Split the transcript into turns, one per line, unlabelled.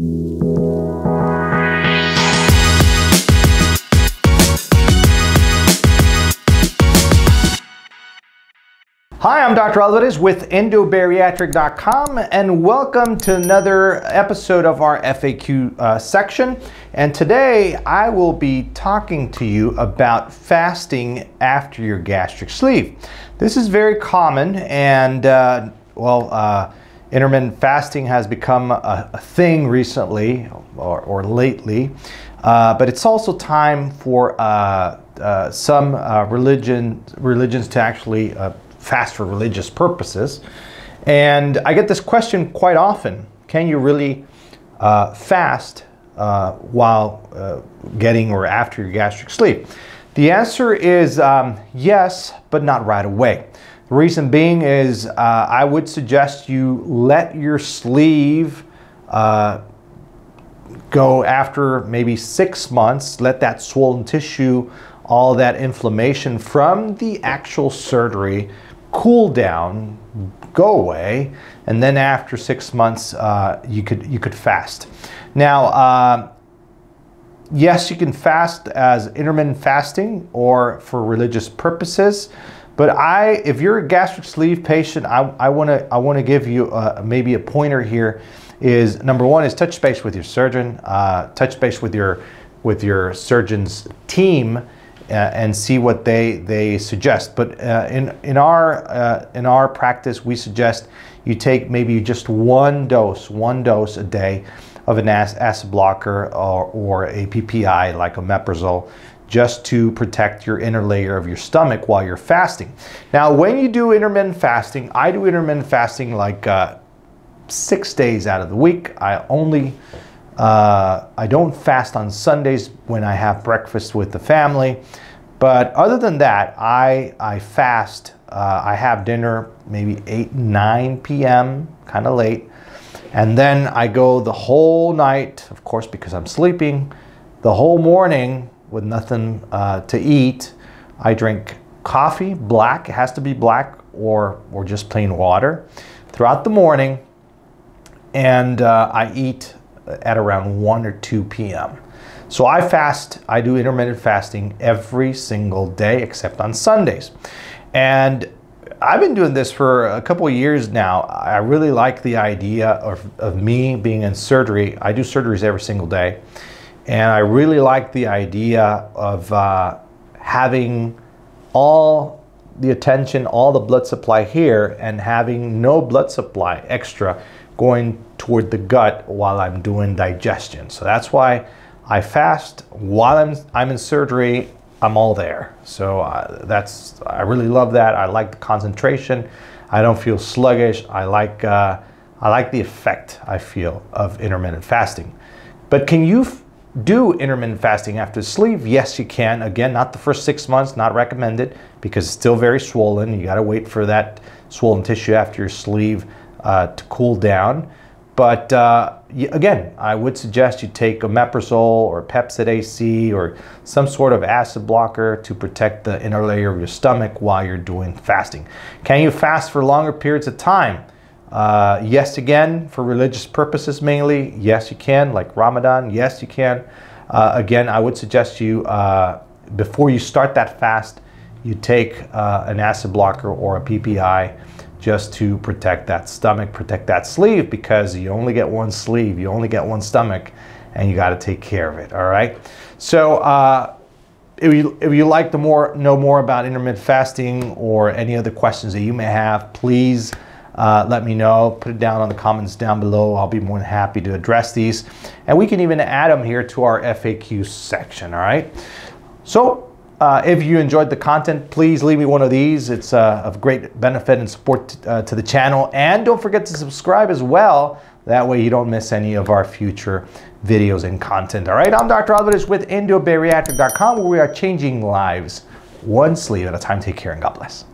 Hi, I'm Dr. Alvarez with endobariatric.com and welcome to another episode of our FAQ uh, section. And today I will be talking to you about fasting after your gastric sleeve. This is very common and, uh, well, uh, intermittent fasting has become a, a thing recently or, or lately, uh, but it's also time for uh, uh, some religion, religions to actually fast for religious purposes. And I get this question quite often can you really uh, fast uh, while uh, getting or after your gastric sleeve? The answer is um, yes, but not right away. The reason being is uh, I would suggest you let your sleeve uh, go after maybe six months, let that swollen tissue, all that inflammation from the actual surgery cool down, go away, and then after six months, uh, you could you could fast. Now, uh, yes, you can fast as intermittent fasting or for religious purposes. But I, if you're a gastric sleeve patient, I want to I want to give you uh, maybe a pointer here. Is number one is touch base with your surgeon, uh, touch base with your with your surgeon's team uh, and see what they they suggest. But uh, in in our uh, in our practice, we suggest you take maybe just one dose, one dose a day of an acid blocker or, or a PPI like omeprazole just to protect your inner layer of your stomach while you're fasting. Now, when you do intermittent fasting, I do intermittent fasting like uh, six days out of the week. I only uh, I don't fast on Sundays when I have breakfast with the family. But other than that, I, I fast. Uh, I have dinner maybe 8, 9 p.m., kind of late. And then I go the whole night, of course, because I'm sleeping, the whole morning with nothing uh, to eat. I drink coffee, black, it has to be black, or, or just plain water throughout the morning. And uh, I eat at around 1 or 2 p.m. So I fast, I do intermittent fasting every single day except on Sundays. And I've been doing this for a couple of years now. I really like the idea of, of me being in surgery. I do surgeries every single day. And I really like the idea of uh, having all the attention, all the blood supply here, and having no blood supply extra going toward the gut while I'm doing digestion. So that's why I fast while I'm, I'm in surgery. I'm all there. So uh, that's I really love that. I like the concentration. I don't feel sluggish. I like uh, I like the effect I feel of intermittent fasting. But can you do intermittent fasting after sleep? Yes, you can. Again, not the first six months, not recommended because it's still very swollen. You got to wait for that swollen tissue after your sleeve uh, to cool down. But uh, again, I would suggest you take omeprazole or Pepcid AC or some sort of acid blocker to protect the inner layer of your stomach while you're doing fasting. Can you fast for longer periods of time? Uh, yes, again, for religious purposes mainly. Yes, you can, like Ramadan. Yes, you can. Uh, again, I would suggest you, uh, before you start that fast, you take uh, an acid blocker or a PPI just to protect that stomach, protect that sleeve, because you only get one sleeve, you only get one stomach, and you got to take care of it. All right. So uh, if you if you like to more know more about intermittent fasting or any other questions that you may have, please. Uh, let me know. Put it down on the comments down below. I'll be more than happy to address these. And we can even add them here to our FAQ section. All right. So uh, if you enjoyed the content, please leave me one of these. It's uh, of great benefit and support uh, to the channel. And don't forget to subscribe as well. That way you don't miss any of our future videos and content. All right, I'm Dr. Alvarez with EndoBariatric.com where we are changing lives one sleeve at a time. Take care and God bless.